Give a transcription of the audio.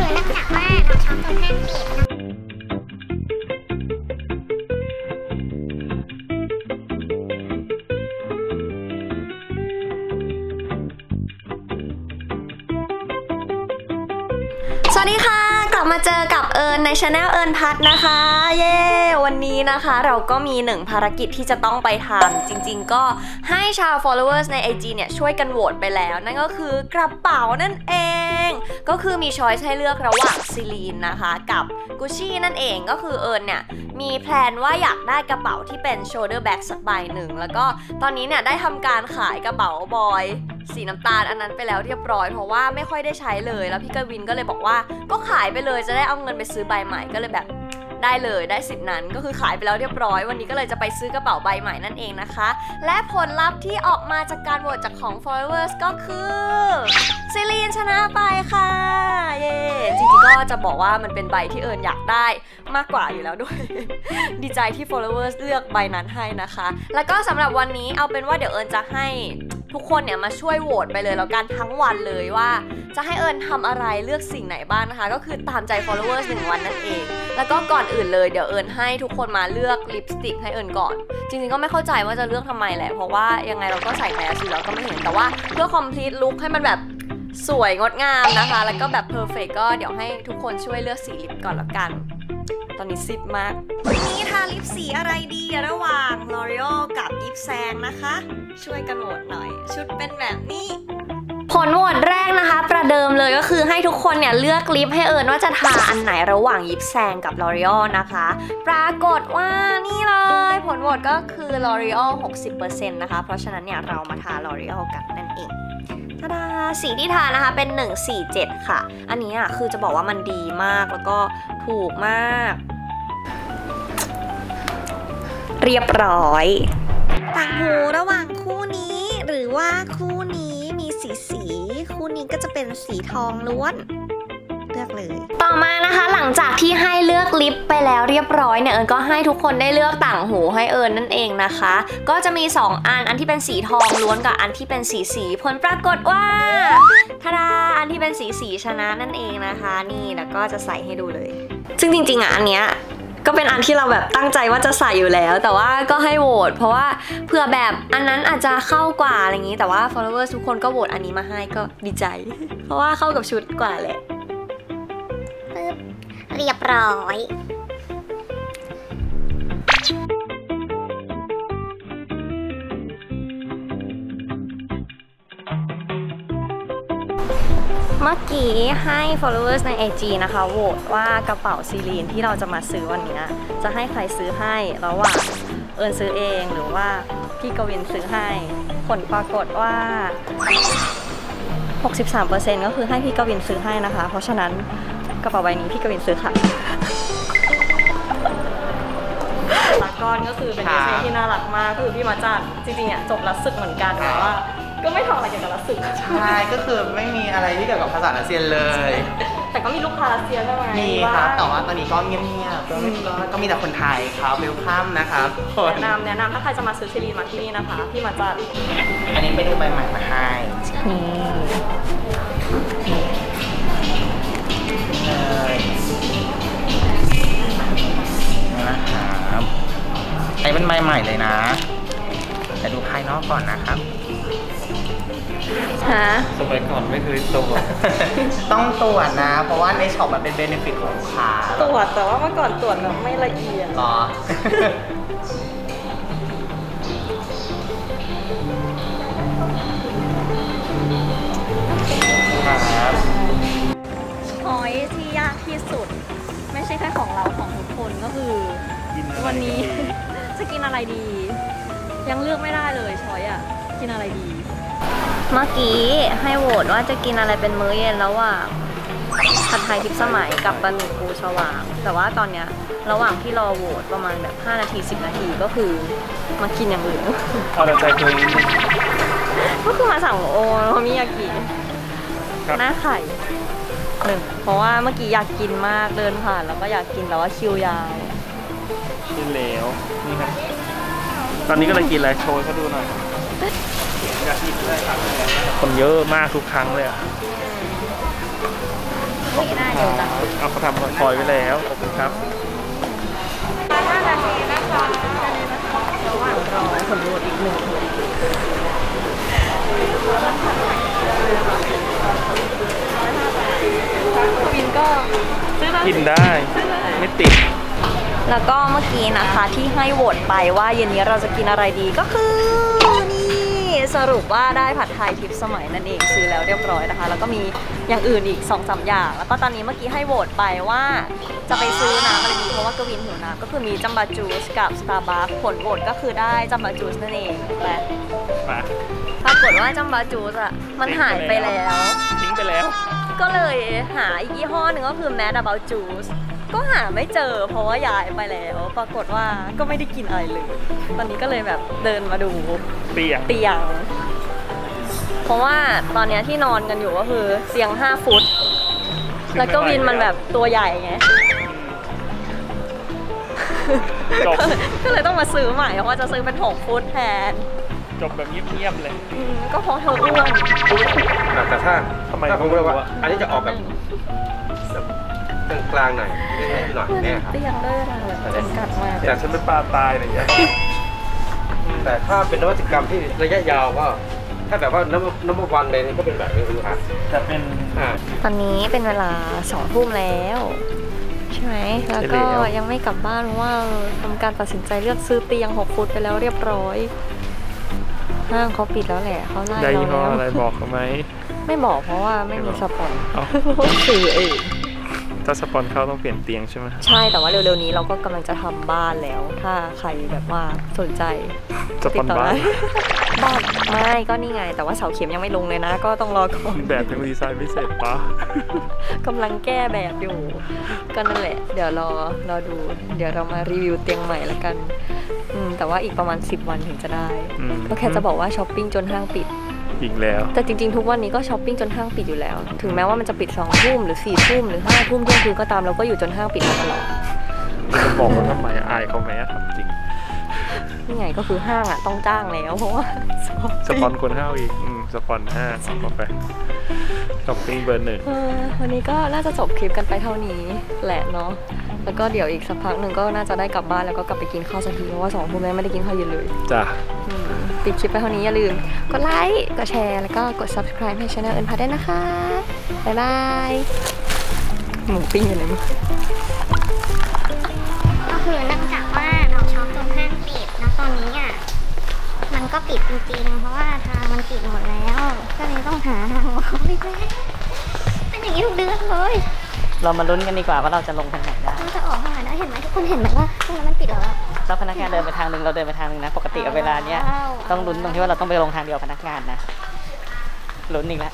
คือเนื่องจากว่าเราช็อปตรงห้างปิดสวัสดีค่ะ กลับมาเจอกับ เอิญในช anel เอิญพัทนะคะ เย้ วันนี้นะคะเราก็มีหนึ่งภารกิจที่จะต้องไปทำจริงๆ ก็ให้ชาว followers ใน IG เนี่ยช่วยกันโหวตไปแล้ว นั่นก็คือกระเป๋านั่นเอง ก็คือมีช้อยส์ให้เลือกระหว่างซิลีนนะคะ กับกุชชี่นั่นเองก็คือเอิญเนี่ยมีแพลนว่าอยากได้กระเป๋าที่เป็น shoulder bag สักใบหนึ่งแล้วก็ตอนนี้เนี่ยได้ทำการขายกระเป๋าบอย สีน้ำตาลอันนั้นไปแล้วเรียบร้อยเพราะว่าไม่ค่อยได้ใช้เลย แล้วพี่กวินก็เลยบอกว่าก็ขายไปเลยจะได้เอาเงินไปซื้อใบใหม่ก็เลยแบบได้เลยได้สิทธินั้นก็คือขายไปแล้วเรียบร้อย วันนี้ก็เลยจะไปซื้อกระเป๋าใบใหม่นั่นเองนะคะ และผลลัพธ์ที่ออกมาจากการโหวตจากของ followers ก็คือซิลีนชนะไปค่ะเย้จริงๆก็จะบอกว่ามันเป็นใบที่เอิญอยากได้มากกว่าอยู่แล้วด้วย ดีใจที่ followers เลือกใบนั้นให้นะคะ แล้วก็สำหรับวันนี้เอาเป็นว่าเดี๋ยวเอิญจะให้ ทุกคนเนี่ยมาช่วยโหวตไปเลยแล้วกันทั้งวันเลยว่า จะให้เอิญทำอะไรเลือกสิ่งไหนบ้างนะคะ ก็คือตามใจ followers หนึ่งวันนั่นเอง แล้วก็ก่อนอื่นเลยเดี๋ยวเอิญให้ทุกคนมาเลือกลิปสติกให้เอิญก่อน จริงๆก็ไม่เข้าใจว่าจะเลือกทำไมแหละ เพราะว่ายังไงเราก็ใส่แมสอยู่แล้วก็ไม่เห็นแต่ว่าเพื่อ complete look ให้มันแบบสวยงดงามนะคะ แล้วก็แบบ perfect ก็เดี๋ยวให้ทุกคนช่วยเลือกสีลิปก่อนแล้วกัน ตอนนี้ซิดมากวันนี้ทาลิปสีอะไรดีระหว่าง L'Oreal กับยิปแซงนะคะ ช่วยกันโหวตหน่อย ชุดเป็นแบบนี้ผลโหวตแรกนะคะ ประเดิมเลยก็คือให้ทุกคนเนี่ยเลือกลิปให้เอิญว่าจะทาอันไหนระหว่างยิปแซงกับ L'Oreal นะคะ ปรากฏว่านี่เลย ผลโหวตก็คือ L'Oreal 60%นะคะ เพราะฉะนั้นเนี่ยเรามาทา L'Oreal กันนั่นเองทาดาสีที่ทานะคะเป็น 147 ค่ะ อันนี้อะคือจะบอกว่ามันดีมากแล้วก็ ถูกมาก เรียบร้อย ต่างหูระหว่างคู่นี้ หรือว่าคู่นี้มีสีสี คู่นี้ก็จะเป็นสีทองล้วน ลือกเลย ต่อมานะคะหลังจากที่ให้เลือกลิปไปแล้วเรียบร้อยเนี่ยเอิญก็ให้ทุกคนได้เลือกต่างหูให้เอิญนั่นเองนะคะ ก็จะมี 2 อันอันที่เป็นสีทองล้วนกับอันที่เป็นสีสีผลปรากฏว่าทาดาอันที่เป็นสีสีชนะนั่นเองนะคะ นี่แล้วก็จะใส่ให้ดูเลย ซึ่งจริงๆอะอันเนี้ยก็เป็นอันที่เราแบบตั้งใจว่าจะใส่อยู่แล้ว แต่ว่าก็ให้โหวตเพราะว่าเผื่อแบบอันนั้นอาจจะเข้ากว่าอะไรอย่างนี้ แต่ว่า followers ทุกคนก็โหวตอันนี้มาให้ก็ดีใจ เพราะว่าเข้ากับชุดกว่าแหละ เรียบร้อยเมื่อกี้ให้ followers ใน IG นะคะโหวตว่ากระเป๋าซีลีนที่เราจะมาซื้อวันนี้จะให้ใครซื้อให้ระหว่างเอิญซื้อเองหรือว่าพี่กวินซื้อให้ ผลปรากฏว่า 63%ก็คือให้พี่กวินซื้อให้นะคะ เพราะฉะนั้น กระเป๋าใบนี้พี่กวินซื้อค่ะลากอนก็คือเป็นเอเซที่น่ารักมากก็คือพี่มาจัดจริงๆเนี่ยจบรัสสึกเหมือนกันแต่ว่า ก็ไม่ทำอะไรเกี่ยวกับรัสสึกใช่ก็คือไม่มีอะไรที่เกี่ยวกับภาษาอาเซียนเลย แต่ก็มีลูกค้ารัสเซียใช่ไหมมีครับางแต่ว่าตอนนี้ก็เงียบๆก็ไม่ก็ก็มีแต่คนไทยครับเวลคัมนะครับคนแนะนำแนะนำถ้าใครจะมาซื้อซีรีส์มาที่นี่นะคะพี่มาจัดอันนี้ไปดูใบใหม่มาให้ เป็นใบใหม่เลยนะแต่ดูภายนอกก่อนนะครับฮะสมัยก่อนไม่เคยตรวจต้องตรวจนะ เพราะว่าในช็อปมันเป็นเบนฟิตของลูกค้าตรวจแต่ว่าเมื่อก่อนตรวจแบบไม่ละเอียดรอ ดี ยังเลือกไม่ได้เลยช้อยอะกินอะไรดี เมื่อกี้ให้โหวตว่าจะกินอะไรเป็นมื้อเย็นแล้วว่าผัดไทยทิพย์สมัยกับบะหมี่ปูชวางแต่ว่าตอนเนี้ยระหว่างที่รอโหวตประมาณแบบ 5 นาที 10 นาทีก็คือมากินอย่างอื่นเอาแต่ใจตัวเองก็คือมาสั่งโอโรมิยากิครับหน้าไข่หนึ่งเพราะว่าเมื่อกี้อยากกินมากเดินผ่านแล้วก็อยากกินแต่ว่าคิวยาวกินแล้วนี่ครับ ตอนนี้ก็เลยกินอะไรโชว์ให้เขาดูหน่อยอยากกินเลยครับคนเยอะมากทุกครั้งเลยอะอุ้ยน่าเร็วจังเอาเขาทำคอยไว้แล้วขอบคุณครับระหว่างรอสำรวจอีกหนึ่งวินก็ซื้อแล้วกินได้ ไม่ติด แล้วก็เมื่อกี้นะคะที่ให้โหวตไปว่าเย็นนี้เราจะกินอะไรดีก็คือนี่สรุปว่าได้ผัดไทยทิพย์สมัยนั่นเองซื้อแล้วเรียบร้อยนะคะ แล้วก็มีอย่างอื่นอีก2อสอย่าง แล้วก็ตอนนี้เมื่อกี้ให้โหวตไปว่าจะไปซื้อน้ำอะไรดีเพราะว่ากวินหิวน้ำก็คือมีจัมบาจูสกับสตาร์บัคผลโหวตก็คือได้จัมบาจูสนั่นเองแต่มาปรากฏว่าจัมบาจูสอะมันหายไปแล้วทิ้งไปแล้ว ก็เลยหาอีกยี่ห้อหนึ่งก็คือ Mad About Juice ก็หาไม่เจอ เพราะว่าย้ายไปแล้ว ปรากฏว่าก็ไม่ได้กินอะไรเลย ตอนนี้ก็เลยแบบเดินมาดูเปียกเตียง เพราะว่าตอนเนี้ยที่นอนกันอยู่ก็คือเตียง 5 ฟุต แล้วก็วินมันแบบตัวใหญ่ไงจบก็เลยก็เลยต้องมาซื้อใหม่เพราะว่าจะซื้อเป็น 6 ฟุตแทน จบแบบเงียบๆเลยอืมก็เพราะเธออ้วนแต่ถ้าทำไมถ้าผมเรียกว่ารู้อะอันนี้จะออกแบบแบบ กลางๆหน่อยเล็กๆหน่อยแน่ครับเตียงได้รังเลยจนกัดมากแต่ฉันเป็นปลาตายอะไรอย่างเงี้ยแต่ถ้าเป็นนวัตกรรมที่ระยะยาวก็ถ้าแบบว่าน้ำน้ำวันเลยนี่ก็เป็นแบบนี้คุณลูกค้าจะเป็นอ่าตอนนี้เป็นเวลาสองทุ่มแล้วใช่ไหมแล้วก็ใช่แล้วยังไม่กลับบ้านเพราะว่าทำการตัดสินใจเลือกซื้อเตียง6ฟุตไปแล้วเรียบร้อยห้างเขาปิดแล้วแหละเขาไล่ได้เรายี่ห้อแล้วอะไรบอกเขาไหมไม่บอกเพราะว่าไม่มีสปอนเอ้าซื้อเอง ถ้าสปอนเข้าต้องเปลี่ยนเตียงใช่ไหมใช่แต่ว่าเร็วๆนี้เราก็กำลังจะทำบ้านแล้ว ถ้าใครแบบว่าสนใจสปอนบ้านบ้านไม่ก็นี่ไง แต่ว่าเสาเข็มยังไม่ลงเลยนะ ก็ต้องรอก่อนแบบยังดีไซน์ไม่เสร็จปะกำลังแก้แบบอยู่ ก็นั่นแหละ เดี๋ยวรอรอดู เดี๋ยวเรามารีวิวเตียงใหม่ละกันอืมแต่ว่าอีกประมาณ 10 วันถึงจะได้อืมก็แค่จะบอกว่าช้อปปิ้งจนห้างปิด อีกแล้ว แต่จริงๆ ทุกวันนี้ก็ช้อปปิ้งจนห้างปิดอยู่แล้ว ถึงแม้ว่ามันจะปิด2องทุ่มหรือ4ี่ทุ่มหรือ5้าทุ่มเที่ยงคืนก็ตามเราก็อยู่จนห้างปิดมาตลอดจะบอกว่าทำไมอายเขาไหมอะทำจริงนี่ไงก็คือห้างอะต้องจ้างแล้วเพราะว่าสปอนคนห้าวอีกอืม สปอนห้าสปอนไปช้อปปิ้งเบอร์หนึ่ง เออวันนี้ก็น่าจะจบคลิปกันไปเท่านี้แหละเนาะ แล้วก็เดี๋ยวอีกสักพักหนึ่งก็น่าจะได้กลับบ้านแล้วก็กลับไปกินข้าวสักทีเพราะว่าสองทุ่มแล้วไม่ได้กินข้าวเย็นเลยจ้ะ อืมปิดคลิปไปเท่านี้อย่าลืม กดไลค์ กดแชร์ แล้วก็กด subscribe ให้ช่องเอิร์นภัทรด้วยนะคะ บ๊ายบาย หมูปิ้งอยู่ไหนมั้งก็คือเนื่องจากว่าเราช็อปจนห้างปิดแล้วตอนนี้อะ มันก็ปิดจริงๆ เพราะว่าทางมันปิดหมดแล้ว ก็เลยต้องหาทางออกอีกแล้วเป็นอย่างนี้ทุกเดือนเลย เรามาลุ้นกันดีกว่าว่าเราจะลงทางไหนได้เราจะออกทางไหนได้เห็นไหมทุกคนเห็นไหมว่าตรงนั้นมันปิดแล้วอะแล้วพนักงานเดินไปทางหนึ่งเราเดินไปทางหนึ่งนะ ปกติกับเวลาเนี้ยต้องลุ้นตรงที่ว่าเราต้องไปลงทางเดียวกับพนักงานนะลุ้นอีกแล้ว